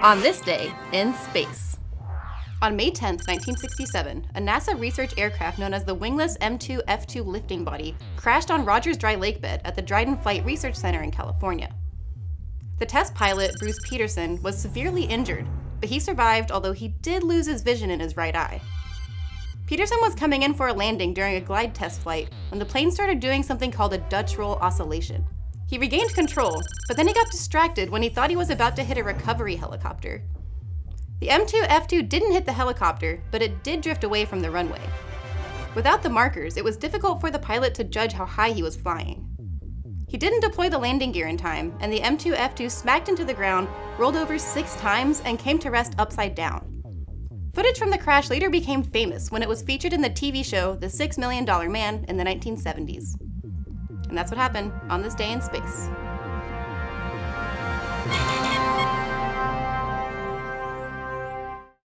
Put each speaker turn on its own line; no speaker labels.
On this day in space. On May 10, 1967, a NASA research aircraft known as the wingless M2 F2 lifting body crashed on Rogers Dry Lake bed at the Dryden Flight Research Center in California. The test pilot, Bruce Peterson, was severely injured, but he survived although he did lose his vision in his right eye. Peterson was coming in for a landing during a glide test flight when the plane started doing something called a Dutch roll oscillation. He regained control, but then he got distracted when he thought he was about to hit a recovery helicopter. The M2F2 didn't hit the helicopter, but it did drift away from the runway. Without the markers, it was difficult for the pilot to judge how high he was flying. He didn't deploy the landing gear in time, and the M2F2 smacked into the ground, rolled over six times, and came to rest upside down. Footage from the crash later became famous when it was featured in the TV show The Six Million Dollar Man in the 1970s. And that's what happened on this day in space.